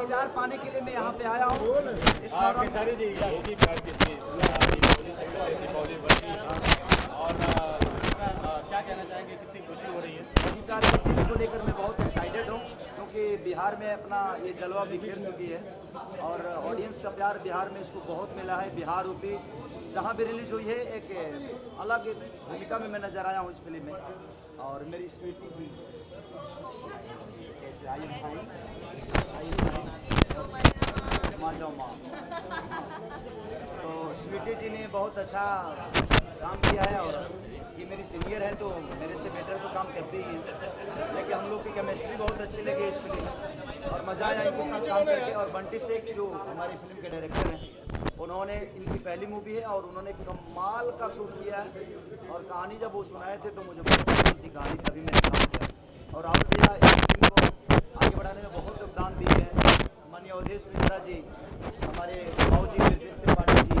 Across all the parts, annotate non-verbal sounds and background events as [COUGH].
आप पाने के लिए मैं यहाँ पे आया हूँ। हाँ, और क्या कहना चाहेंगे? कितनी खुशी हो रही है? को लेकर मैं बहुत एक्साइटेड हूँ क्योंकि बिहार में अपना ये जलवा बिखेर चुकी है। और ऑडियंस का प्यार बिहार में इसको बहुत मिला है। बिहार यूपी जहाँ भी रिलीज़ हुई है एक अलग भूमिका में मैं नज़र आया हूँ इस फ़िल्म में। और मेरी स्वीटी आई भाई आई माँ जाओ माँ तो स्वीटी जी ने बहुत अच्छा काम किया है और ये मेरी सीनियर है तो मेरे से बेटर तो काम करती ही है। लेकिन हम लोग की केमिस्ट्री बहुत अच्छी लगी इस फ़िल्म और मज़ा आया इनके साथ काम करके। और बंटी शेख जो हमारी फ़िल्म के डायरेक्टर हैं, उन्होंने इनकी पहली मूवी है और उन्होंने कमाल का शूट किया है। और कहानी जब वो सुनाए थे तो मुझे बहुत थी कहानी, तभी मैंने काम किया। और आप भैया इस फ़िल्म को आगे बढ़ाने में बहुत योगदान दिए हैं माननीय अवधेश मिश्रा जी, हमारे भाव जी ब्रजेश त्रिपाठी जी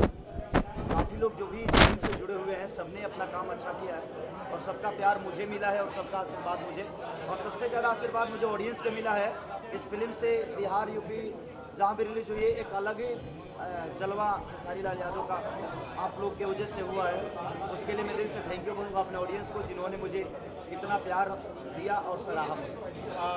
काफ़ी लोग जो भी इस फ़िल्म से जुड़े हुए हैं, सबने अपना काम अच्छा किया है और सबका प्यार मुझे मिला है और सबका आशीर्वाद मुझे। और सबसे ज़्यादा आशीर्वाद मुझे ऑडियंस का मिला है। इस फ़िल्म से बिहार यूपी जहाँ भी रिलीज़ हुई है, एक अलग ही जलवा खेसारी लाल यादव का। आप लोग के वजह से हुआ है। उसके लिए मैं दिल से थैंक यू बोलूँगा अपने ऑडियंस को, जिन्होंने मुझे इतना प्यार दिया और सराहा मुझे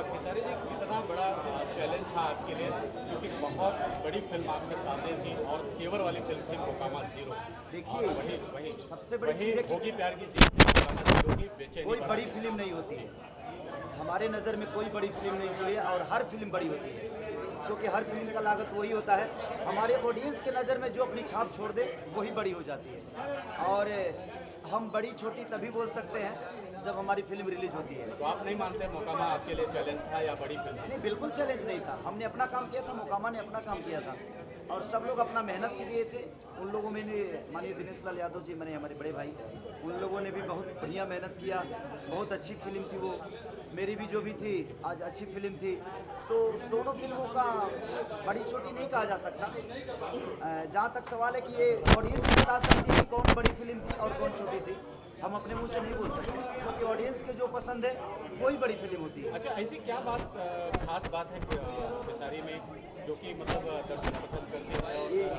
खेसारी जी कितना बड़ा चैलेंज था आपके लिए? क्योंकि बहुत बड़ी फ़िल्म आपके सामने थी और केवर वाली फ़िल्म थी मोकामा ज़ीरो। देखिए, वही वही सबसे बड़ी चीज़ है कि- होगी प्यार की चीज़ कोई बड़ी फ़िल्म नहीं होती। है हमारे नज़र में कोई बड़ी फ़िल्म नहीं होती है और हर फ़िल्म बड़ी होती है। क्योंकि हर फ़िल्म का लागत वही होता है। हमारे ऑडियंस के नज़र में जो अपनी छाप छोड़ दे वही बड़ी हो जाती है। और हम बड़ी छोटी तभी बोल सकते हैं जब हमारी फ़िल्म रिलीज़ होती है। तो आप नहीं मानते मोकामा आपके लिए चैलेंज था या बड़ी फ़िल्म नहीं बिल्कुल चैलेंज नहीं था। हमने अपना काम किया था मोकामा ने अपना काम किया था। और सब लोग अपना मेहनत के दिए थे। उन लोगों में माननीय दिनेश लाल यादव जी मैंने हमारे बड़े भाई उन लोगों ने भी बहुत बढ़िया मेहनत किया। बहुत अच्छी फ़िल्म थी वो। मेरी भी जो भी थी आज अच्छी फ़िल्म थी। तो दोनों फ़िल्मों का बड़ी छोटी नहीं कहा जा सकता। जहाँ तक सवाल है कि ये ऑडियंस बता सकती है कि कौन बड़ी फ़िल्म थी और कौन छोटी थी। हम अपने मुँह से नहीं बोल सकते। क्योंकि ऑडियंस के जो पसंद है वही बड़ी फ़िल्म होती है। अच्छा ऐसी क्या बात खास बात है कि, खेसारी में जो कि मतलब दर्शक पसंद करते हैं ये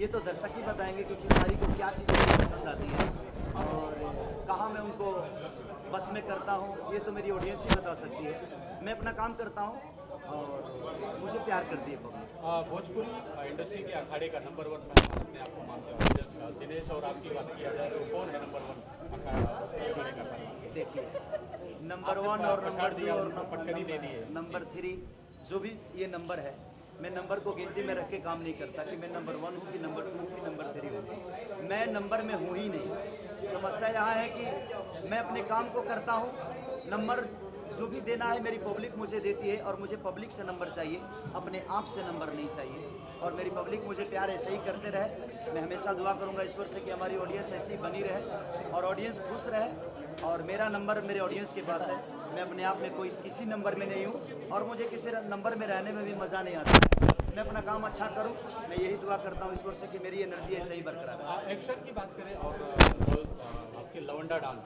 ये तो दर्शक ही बताएँगे कि खिलाड़ी को क्या चीज़ें पसंद आती है और कहाँ मैं उनको बस में करता हूँ ये तो मेरी ऑडियंस ही बता सकती है। मैं अपना काम करता हूँ और मुझे प्यार करती है पब्लिक भोजपुरी इंडस्ट्री के अखाड़े का नंबर वन मैं अपने आप को मानते हैं दिनेश और आपकी बात किया जाए तो कौन है नंबर वन? देखिए नंबर वन और नंबर दिया, और पटकनी दे दी है। नंबर थ्री जो भी ये नंबर है मैं नंबर को गिनती में रख के काम नहीं करता कि मैं नंबर वन हूँ कि नंबर टू हूँ कि नंबर थ्री हूँ मैं नंबर में हूँ ही नहीं समस्या यहाँ है कि मैं अपने काम को करता हूँ नंबर जो भी देना है मेरी पब्लिक मुझे देती है और मुझे पब्लिक से नंबर चाहिए, अपने आप से नंबर नहीं चाहिए। और मेरी पब्लिक मुझे प्यार ऐसे ही करते रहे। मैं हमेशा दुआ करूँगा ईश्वर से कि हमारी ऑडियंस ऐसी बनी रहे और ऑडियंस खुश रहे और मेरा नंबर मेरे ऑडियंस के पास है। मैं अपने आप में कोई किसी नंबर में नहीं हूँ और मुझे किसी नंबर में रहने में भी मज़ा नहीं आता। मैं अपना काम अच्छा करूँ, मैं यही दुआ करता हूँ ईश्वर से कि मेरी एनर्जी ऐसे ही बरकरार एक्शन की बात करें और आपके लवंडा डांस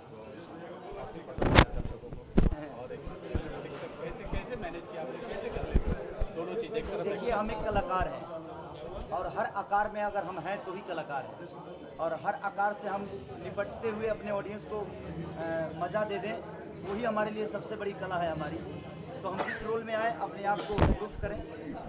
है और कैसे कैसे मैनेज किया आपने? कैसे कर लेते दोनों चीज़ें देखिए हम एक कलाकार हैं और हर आकार में अगर हम हैं तो ही कलाकार हैं। और हर आकार से हम निपटते हुए अपने ऑडियंस को मज़ा दे दें वही हमारे लिए सबसे बड़ी कला है हमारी। तो हम जिस रोल में आए अपने आप को प्रूफ करें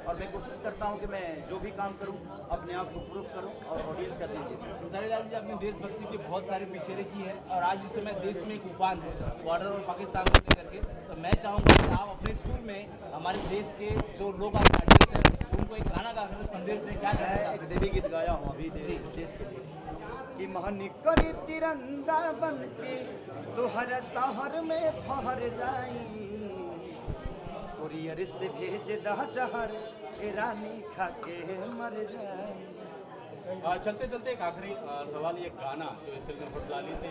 और मैं कोशिश करता हूँ कि मैं जो भी काम करूँ अपने आप को प्रूफ करूँ और ऑडियंस का दिल जीतूं। खेसारी लाल जी आपने देशभक्ति की बहुत सारी पिक्चरें की हैं और आज इस समय देश में एक उफान है बॉर्डर और पाकिस्तान को। तो मैं चाहूँगा कि आप अपने सुर में हमारे देश के जो लोग आपके ऑडियंस हैं उनको एक गाना गा कर संदेश दें क्या मैं एक देवी गीत गाया हूँ अभी देवी देश के लिए। कि महनी करी तिरंगा बन के तुहर शहर में फहर जाई। कुरियर से भेज दह जहर रानी खा के मर जाई। चलते चलते एक आखिरी सवाल ये गाना जो इस फ़िल्म होटलाली से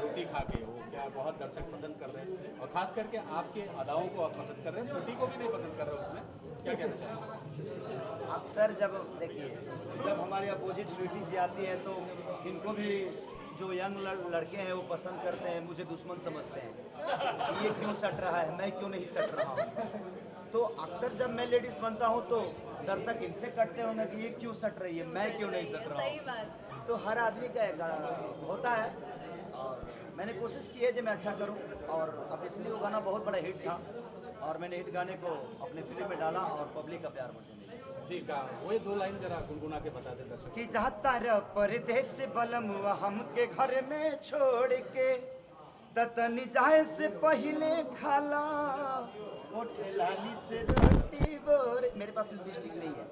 रोटी खा के वो बहुत दर्शक पसंद कर रहे हैं? और खास करके आपके अदाओं को आप पसंद कर रहे हैं छोटी को भी नहीं पसंद कर रहे उसमें? क्या कहना चाहेंगे? अक्सर जब देखिए जब हमारे अपोजिट स्वीटी जी आती हैं तो इनको भी जो यंग लड़के हैं वो पसंद करते हैं मुझे दुश्मन समझते हैं। ये क्यों सट रहा है? मैं क्यों नहीं सट रहा हूँ? तो अक्सर जब मैं लेडीज़ बनता हूँ तो दर्शक इनसे कटते होंगे कि ये क्यों सट रही है? मैं क्यों नहीं सट रहा हूँ? तो हर आदमी का होता है। और मैंने कोशिश की है जो मैं अच्छा करूँ और अब इसलिए वो गाना बहुत बड़ा हिट था और मैंने हिट गाने को अपने फ़िल्म में डाला और पब्लिक का प्यार मुझे मिला। ठीक का वही दो लाइन जरा गुनगुना के बता दें दर्शक। कि जाता परदेश बलम हमके घर में छोड़ के। ततनी जाए से पहले खाला। ओठे लाली से रोटी बोर। मेरे पास लिपस्टिक नहीं है।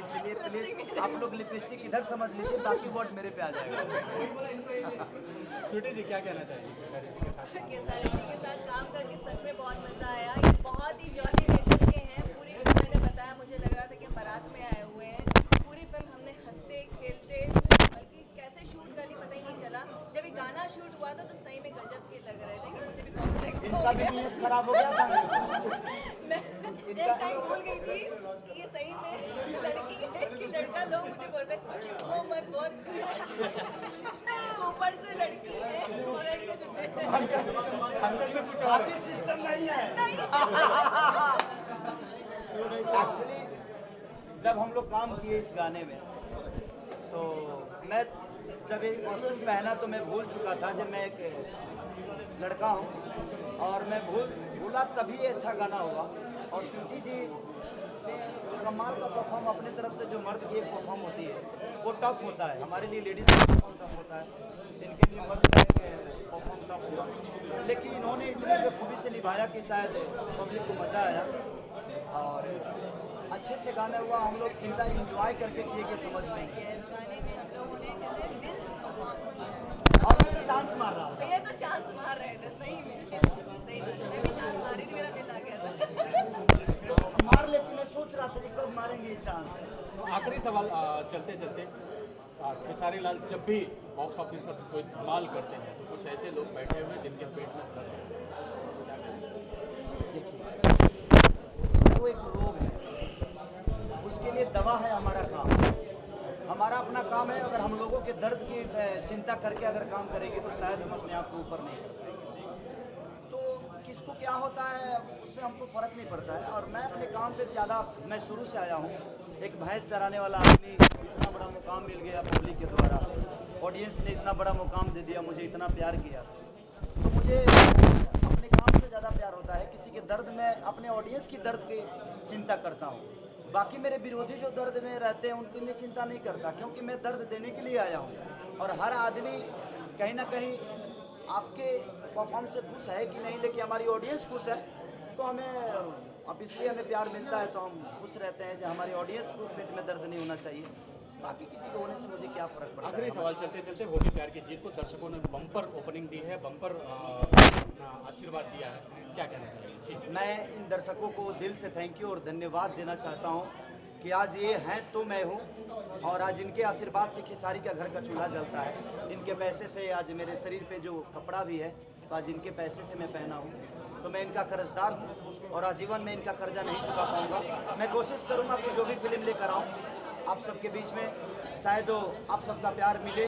इसलिए प्लीज़ आप लोग लिपस्टिक इधर समझ लीजिए बाकी वर्ड मेरे पे आ जाएगा स्वीटी जी क्या कहना चाहिए केसारी जी के साथ काम करके सच में बहुत मज़ा आया। ये बहुत ही जॉली नेचर के हैं। पूरी मैंने बताया मुझे लग रहा था कि हम बारात में आए हुए हैं पूरी फ़िल्म हमने हँसते खेलते बल्कि कैसे शूट कर ली पता ही नहीं ये गाना शूट हुआ था तो सही में गजब के लग रहे थे कि मुझे भी कॉम्प्लेक्स हो गया। खराब हो गया [LAUGHS] मैं एक टाइम भूल गई थी कि ये सही में लड़की है कि लड़का लोग मुझे बोलते हैं चिपको मत बहुत [LAUGHS] ऊपर से लड़की है मगर इनको जो देते हैं। अंदर से कुछ और। सिस्टम नहीं है। एक्चुअली [LAUGHS] जब हम लोग काम किए इस गाने में तो मैं जब एक कॉस्ट्यूम पहना तो मैं भूल चुका था जब मैं एक लड़का हूँ। और मैं भूल, भूला तभी अच्छा गाना होगा और श्रुति जी कमाल का परफॉर्म अपने तरफ़ से, जो मर्द की एक परफॉर्म होती है, वो टफ होता है। हमारे लिए लेडीज़ का परफॉर्म टफ होता है। इनके लिए मर्द का परफॉर्म टफ हुआ। लेकिन इन्होंने इतनी बखूबी से निभाया कि शायद पब्लिक को मज़ा आया। और अच्छे से गाना हुआ हम लोग इनका इंजॉय करके किए कि समझ में। और तो चांस मार रहा तो चांस मार रहे थे सही में। सही बात मैं भी चांस मारी थी मेरा दिल आ गया था। [LAUGHS] मार लेती मैं सोच रहा था कि कब मारेंगे चांस तो आखिरी सवाल चलते चलते। खेसारी लाल जब भी बॉक्स ऑफ़िस पर कोई धमाल करते हैं तो कुछ ऐसे लोग बैठे हुए हैं जिनके पेट में दर्द है। वो एक रोग है। उसके लिए दवा है हमारा काम। हमारा अपना काम है, अगर हम लोगों के दर्द की चिंता करके अगर काम करेंगे तो शायद हम अपने आप को ऊपर नहीं तो किसको क्या होता है, उससे हमको फ़र्क नहीं पड़ता है। और मैं अपने काम पे ज़्यादा, मैं शुरू से आया हूँ। एक भैंस चराने वाला आदमी, इतना बड़ा मुकाम मिल गया पब्लिक के द्वारा। ऑडियंस ने इतना बड़ा मुकाम दे दिया, मुझे इतना प्यार किया। तो मुझे अपने काम से ज़्यादा प्यार होता है। किसी के दर्द में, अपने ऑडियंस की दर्द की चिंता करता हूँ। बाकी मेरे विरोधी जो दर्द में रहते हैं उनकी मैं चिंता नहीं करता क्योंकि मैं दर्द देने के लिए आया हूँ। और हर आदमी कहीं ना कहीं आपके परफॉर्म से खुश है कि नहीं लेकिन हमारी ऑडियंस खुश है। तो हमें अब इसलिए हमें प्यार मिलता है तो हम खुश रहते हैं जो हमारी ऑडियंस को पेट में दर्द नहीं होना चाहिए। बाकी किसी को होने से मुझे क्या फ़र्क पड़ता आखिरी सवाल चलते चलते होगी प्यार की जीत को दर्शकों ने बम्पर ओपनिंग दी है। बम्पर अपना आशीर्वाद दिया है। क्या कहना चाहिए मैं इन दर्शकों को दिल से थैंक यू और धन्यवाद देना चाहता हूँ कि आज ये हैं तो मैं हूँ और आज इनके आशीर्वाद से खेसारी का घर का चूल्हा जलता है। इनके पैसे से आज मेरे शरीर पे जो कपड़ा भी है तो आज इनके पैसे से मैं पहना हूँ। तो मैं इनका कर्जदार हूँ और आजीवन में इनका कर्जा नहीं चुका पाऊँगा। मैं कोशिश करूँगा कि जो भी फ़िल्म लेकर आऊँ, आप सबके बीच में शायद आप सबका प्यार मिले।